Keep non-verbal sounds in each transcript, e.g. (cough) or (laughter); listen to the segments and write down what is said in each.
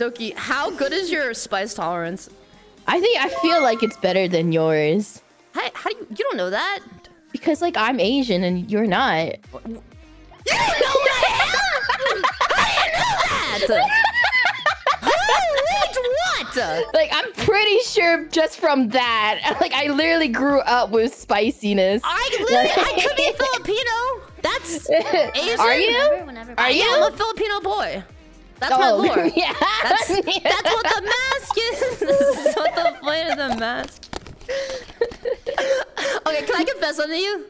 Doki, how good is your spice tolerance? I think I feel like it's better than yours. How, how do you, you don't know that? Because like I'm Asian and you're not. You don't know that? how do you know that? (laughs) Who what? Like I'm pretty sure just from that, (laughs) like I literally grew up with spiciness. I literally, I could be (laughs) Filipino. That's Asian. Are you? Whenever, whenever, Are you? I'm a Filipino boy. That's my Oh, (laughs) lore. yeah. That's, (laughs) that's what the mask is. (laughs) what the point of the mask. okay, can I confess something to you?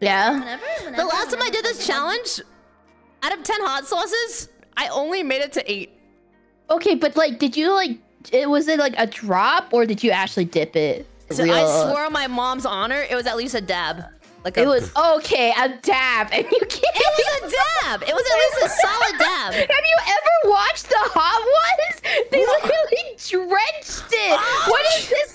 yeah. whenever, whenever, The last time I did this challenge, out of 10 hot sauces, I only made it to 8. Okay, but like, did you like? It was it like a drop or did you actually dip it? So Real- I swear on my mom's honor, it was at least a dab. Like a, It was okay, a dab, and you can't. It was a (laughs) dab. It was at least a solid dab. (laughs) Have you ever watched the hot ones? They literally drenched it. What is this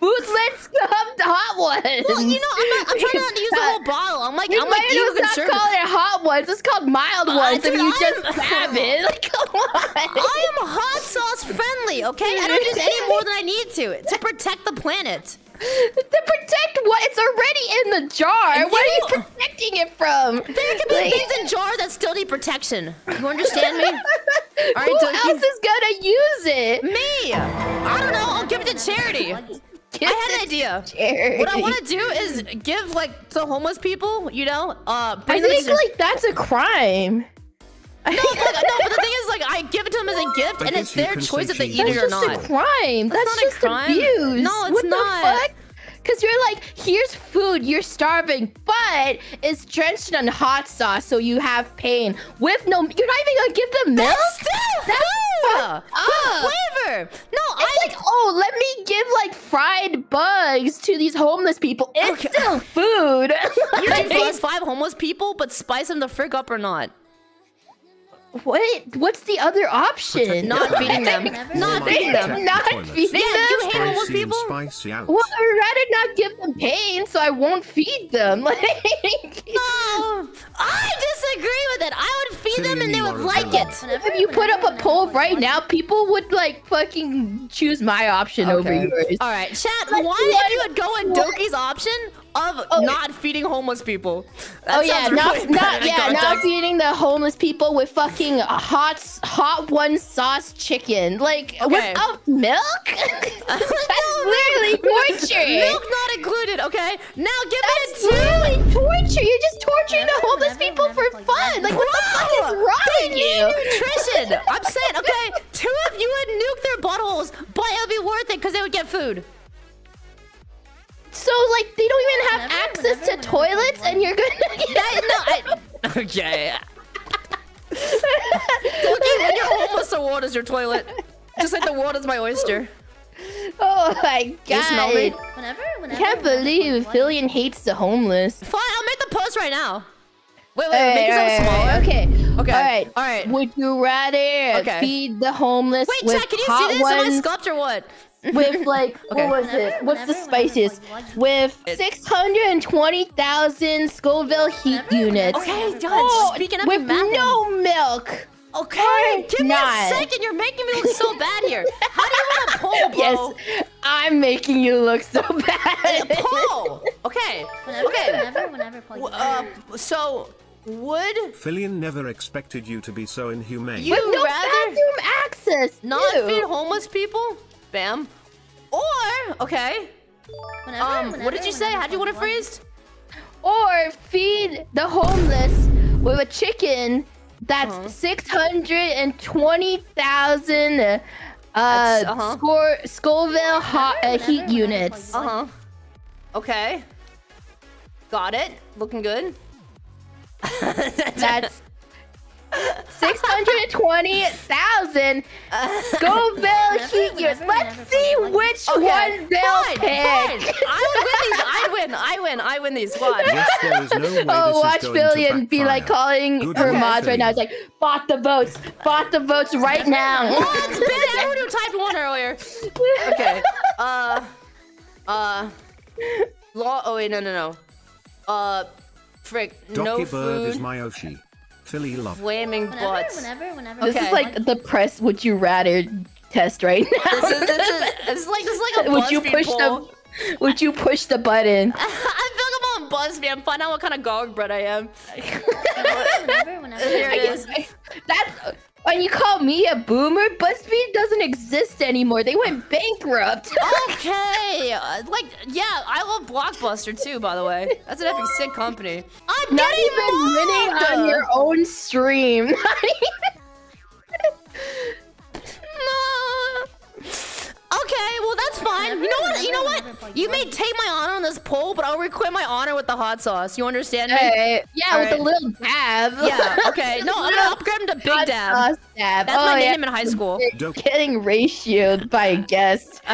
bootleg scuffed hot ones? Well, you know, I'm not. I'm trying not to use the whole bottle. I'm like, You I'm like might evil as well not conservative. call it hot ones. It's called mild Uh, ones dude, you I'm- just have it. (laughs) Like, come on. I am hot sauce friendly, okay? I don't use any more than I need to to protect the planet. To protect what? It's already in the jar. What are you You- protecting it from? There can be Like- things in jars that still need protection. You understand me? (laughs) All right, Who else is gonna use it? Me. I don't know. I'll give it to charity. Give I had an idea. charity. What I want to do is give like to homeless people, you know, uh, I think like that's a crime. I no, think (laughs) but, no, but the thing is, like, I give it to them as a gift, I and it's their choice if they eat it or not. It's just not. a crime. That's, not a just crime. abuse. No, it's what not. The fuck? Cause you're like, here's food, you're starving, but it's drenched in hot sauce, so you have pain. With no, you're not even gonna give them milk. That's still That's food. fucked With flavor. No, It's I like, oh, let me give like fried bugs to these homeless people. It's Okay. still (laughs) food. you can feed five homeless people, but spice them the frick up or not. What? What's the other option? Not feeding them. Not whenever. feeding them. Not Toilets. feeding Yeah, them. you hate homeless Spicy and people? Well, I'd rather not give them pain, so I won't feed them. Like, (laughs) No, I disagree with it. I would feed them and they would like it. If you put up a poll right now, people would like fucking choose my option over yours. All right, chat. Like, Why what- if you would go in what- Doki's option of Oh. not feeding homeless people? That oh yeah, sounds not really not bad in yeah, not feeding the homeless people with fucking hot hot one sauce chicken, like Okay. without milk. (laughs) (laughs) That's literally torture. Milk not included. Okay, now give That's it a two. literally torture. You're just torturing the Whenever, homeless whenever, people for whenever, fun. Like what the fuck is wrong they with you? nutrition. (laughs) I'm saying, okay, two of you would nuke their buttholes, but it would be worth it because they would get food. So like they don't even have Whenever, access whenever, to whenever, toilets, whenever. and you're gonna That, no, I, okay. Doki, when you're homeless, the world is your toilet. Just like the world is my oyster. (laughs) Oh my You smell god! Whenever, I can't whenever, believe whenever. Filian hates the homeless. Fine, I'll make the post right now. Wait, wait, Alright, make yourself alright, smaller. Okay. Okay, All right. all right. Would you rather Okay. feed the homeless Wait, with chat, can you hot see this? Am I ones scuffed or what? with (laughs) like Okay. what was it? Whenever, What's the whenever, whenever, spiciest? like, like- With six hundred and twenty thousand Scoville heat Whenever, units. Okay, done. Oh, Speaking of with your math, no milk. Okay, give me a second. You're making me look so bad here. How do you want to pull, (laughs) bro? Yes, I'm making you look so bad. pull. Okay. Whenever, Okay. whenever, whenever. Like, W- Uh, so would Filian never expected you to be so inhumane. you with no rather bathroom access. not Ew. feed homeless people? Bam. Or okay. whenever, Um, what did you say? How do you want it like, phrased? or feed the homeless with a chicken that's Uh-huh. 620,000 uh, uh-huh. score, Scoville hot, uh, heat units. Uh huh. Okay. Got it. Looking good. That's 620,000 Scoville heat units. Let's see which Okay. one they'll fine, pick. fine. (laughs) I win. I'd win. I win. These. What? Yes, no Oh, watch is going to Billion be like calling Good her work, mods right now. It's like, bought the votes, bought the votes right now. Oh, it's Ben Edward who typed one earlier. Okay. Uh. Uh. Law. Oh wait, no, no, no. Uh. Frick. no Docky Bird food. is my Oshi. Philly love. Flaming Whenever, butts. whenever, whenever. This Okay. is like the press would you rather test right now. This is, this is, this is like this is like a (laughs) would you push poll. the would you push the button? (laughs) I feel like I'm on BuzzFeed and find out what kind of dog bread I am. whenever, whenever. (laughs) Here it is. That's when you call me a boomer, BuzzFeed doesn't exist anymore. They went bankrupt. (laughs) Okay, uh, like yeah, I love Blockbuster too. By the way, that's an epic sick company. I'm Not getting even winning on your own stream. No. You know what? You know what? You may take my honor on this poll, but I'll requit my honor with the hot sauce. You understand me? Hey, yeah, with Alright. a little dab. Yeah. Okay. No, I'm gonna upgrade him to Big Hot Dab. sauce dab. That's oh, my yeah. name in high school. You're Getting ratioed by a guest. (laughs)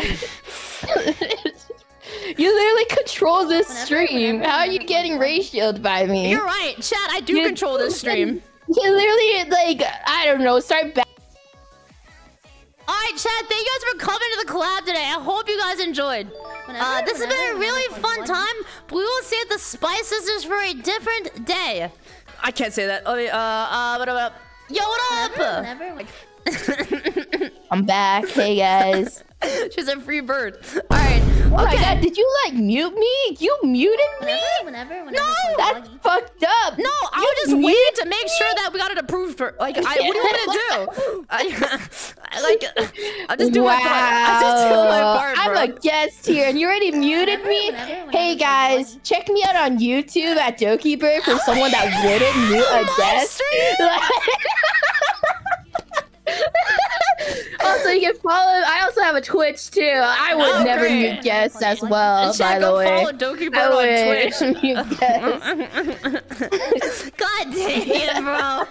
you literally control this Whenever, stream. whenever, How are you getting whenever. ratioed by me? You're right, Chad. I do You- control this stream. (laughs) You literally like I don't know. Start back. All right, Chad. Thank you guys for coming to the collab today. I hope you guys enjoyed. Whenever, Uh, this has been a really whenever, fun whenever. time. We will save the Spice Sisters for a different day. I can't say that. Let me, uh, uh, what about? Yo, what Whenever, up? whenever. (laughs) I'm back. Hey guys. (laughs) She's a free bird. All right. Oh my god, did you like mute me? You muted me? Whenever, whenever, whenever. No, That's fucked up. No, I was just waiting to make sure that we got it approved for. Like, I, what do you want me to do? (laughs) I, like, I'm just doing wow. my part. I'm just doing my part, bro. I'm a guest here, and you already muted me. whenever, whenever, Hey whenever. guys, check me out on YouTube at Dokibird for someone that wouldn't mute a (gasps) guest. (laughs) stream? also, you can follow. I also have a Twitch too. I would Oh, never great. mute guests as well. Chad, by the go way, follow Doki Bird I on Twitch. (laughs) (laughs) God damn it, bro.